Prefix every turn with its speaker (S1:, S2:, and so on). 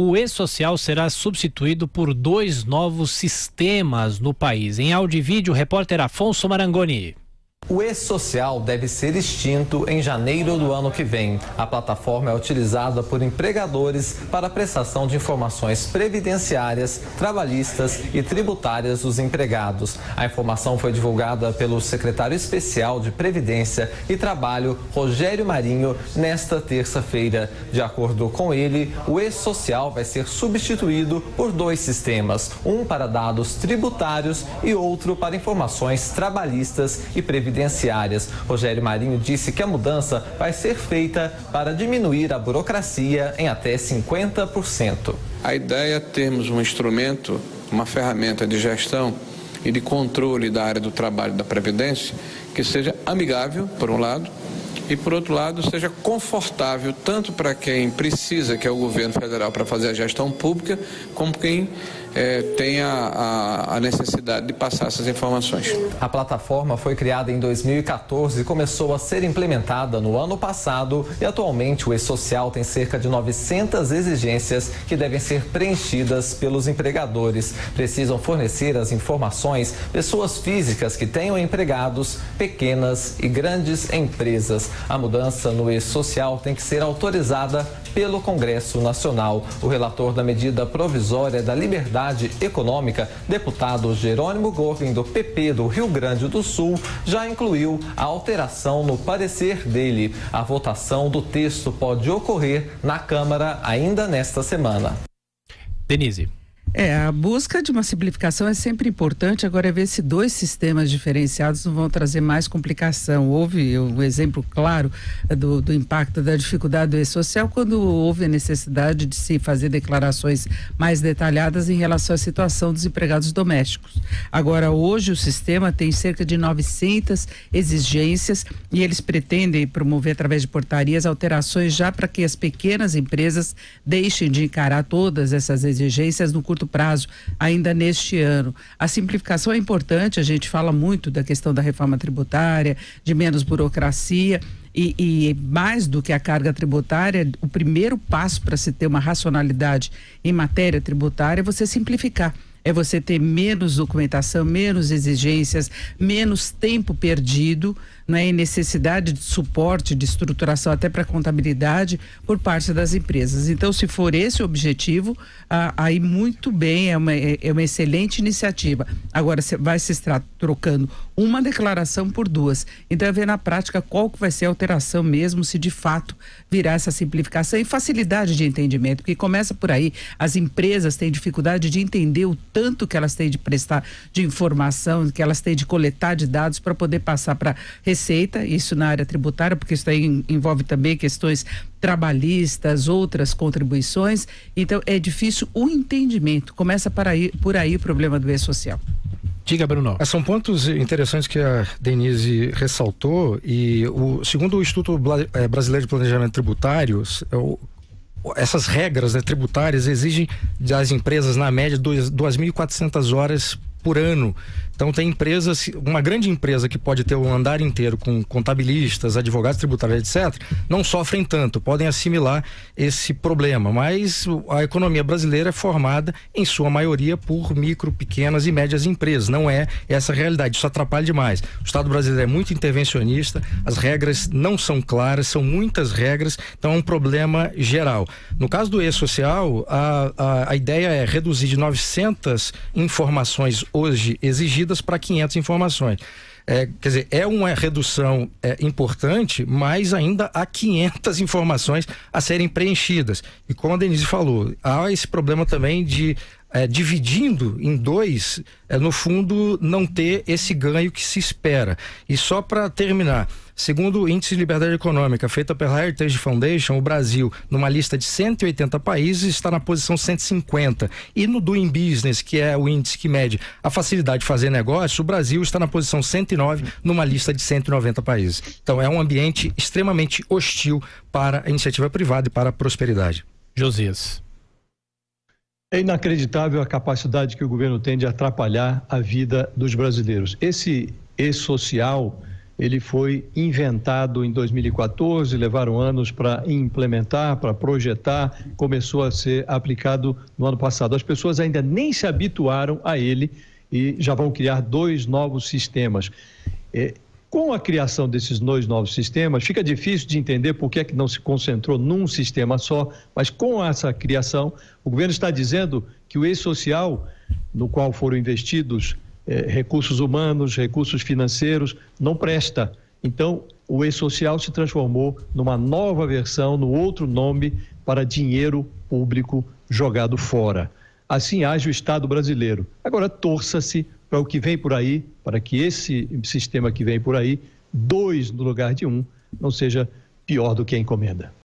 S1: O e-social será substituído por dois novos sistemas no país. Em áudio e vídeo, o repórter Afonso Marangoni.
S2: O e-social deve ser extinto em janeiro do ano que vem. A plataforma é utilizada por empregadores para a prestação de informações previdenciárias, trabalhistas e tributárias dos empregados. A informação foi divulgada pelo secretário especial de Previdência e Trabalho, Rogério Marinho, nesta terça-feira. De acordo com ele, o e-social vai ser substituído por dois sistemas: um para dados tributários e outro para informações trabalhistas e previdenciárias previdenciárias. Rogério Marinho disse que a mudança vai ser feita para diminuir a burocracia em até 50%.
S3: A ideia é termos um instrumento, uma ferramenta de gestão e de controle da área do trabalho da Previdência que seja amigável, por um lado, e, por outro lado, seja confortável tanto para quem precisa, que é o governo federal, para fazer a gestão pública, como quem é, tenha a, a, necessidade de passar essas informações.
S2: A plataforma foi criada em 2014 e começou a ser implementada no ano passado e atualmente o e-social tem cerca de 900 exigências que devem ser preenchidas pelos empregadores. Precisam fornecer as informações pessoas físicas que tenham empregados, pequenas e grandes empresas. A mudança no e-social tem que ser autorizada pelo Congresso Nacional. O relator da medida provisória da liberdade econômica, deputado Jerônimo Govin, do PP do Rio Grande do Sul, já incluiu a alteração no parecer dele. A votação do texto pode ocorrer na Câmara ainda nesta semana.
S1: Denise.
S4: É, a busca de uma simplificação é sempre importante. Agora é ver se dois sistemas diferenciados não vão trazer mais complicação. Houve um exemplo claro do, do impacto da dificuldade do e-social quando houve a necessidade de se fazer declarações mais detalhadas em relação à situação dos empregados domésticos. Agora, hoje o sistema tem cerca de 900 exigências e eles pretendem promover através de portarias alterações já para que as pequenas empresas deixem de encarar todas essas exigências no curto curto prazo ainda neste ano. A simplificação é importante, a gente fala muito da questão da reforma tributária, de menos burocracia. E, e, mais do que a carga tributária, o primeiro passo para se ter uma racionalidade em matéria tributária é você simplificar é você ter menos documentação, menos exigências, menos tempo perdido, né, e necessidade de suporte, de estruturação até para contabilidade por parte das empresas. Então, se for esse o objetivo, ah, aí muito bem, é uma, é uma excelente iniciativa. Agora, vai se estar trocando uma declaração por duas. Então, é ver na prática qual que vai ser a alteração mesmo, se de fato virar essa simplificação e facilidade de entendimento, porque começa por aí. As empresas têm dificuldade de entender o tanto que elas têm de prestar de informação, que elas têm de coletar de dados para poder passar para receita, isso na área tributária, porque isso aí envolve também questões trabalhistas, outras contribuições. Então, é difícil o entendimento. Começa por aí, por aí o problema do e-social.
S1: Diga, Bruno.
S5: É, são pontos interessantes que a Denise ressaltou e o segundo o Instituto é, Brasileiro de Planejamento Tributário, essas regras né, tributárias exigem das empresas na média 2.400 horas por ano então tem empresas, uma grande empresa que pode ter um andar inteiro com contabilistas, advogados tributários, etc., não sofrem tanto, podem assimilar esse problema. Mas a economia brasileira é formada, em sua maioria, por micro, pequenas e médias empresas. Não é essa a realidade. Isso atrapalha demais. O Estado brasileiro é muito intervencionista, as regras não são claras, são muitas regras, então é um problema geral. No caso do e-social, a, a, a ideia é reduzir de 900 informações hoje exigidas para 500 informações. É, quer dizer, é uma redução é, importante, mas ainda há 500 informações a serem preenchidas. E como a Denise falou, há esse problema também de é, dividindo em dois, é, no fundo, não ter esse ganho que se espera. E só para terminar, segundo o Índice de Liberdade Econômica feita pela Heritage Foundation, o Brasil, numa lista de 180 países, está na posição 150. E no Doing Business, que é o índice que mede a facilidade de fazer negócio, o Brasil está na posição 109, numa lista de 190 países. Então, é um ambiente extremamente hostil para a iniciativa privada e para a prosperidade.
S1: Josias.
S6: É inacreditável a capacidade que o governo tem de atrapalhar a vida dos brasileiros. Esse e-social ele foi inventado em 2014, levaram anos para implementar, para projetar, começou a ser aplicado no ano passado. As pessoas ainda nem se habituaram a ele e já vão criar dois novos sistemas. Com a criação desses dois novos sistemas, fica difícil de entender por que, é que não se concentrou num sistema só, mas com essa criação, o governo está dizendo que o e-social, no qual foram investidos eh, recursos humanos, recursos financeiros, não presta. Então, o e-social se transformou numa nova versão, no outro nome, para dinheiro público jogado fora. Assim age o Estado brasileiro. Agora, torça-se para o que vem por aí, para que esse sistema que vem por aí, dois no lugar de um, não seja pior do que a encomenda.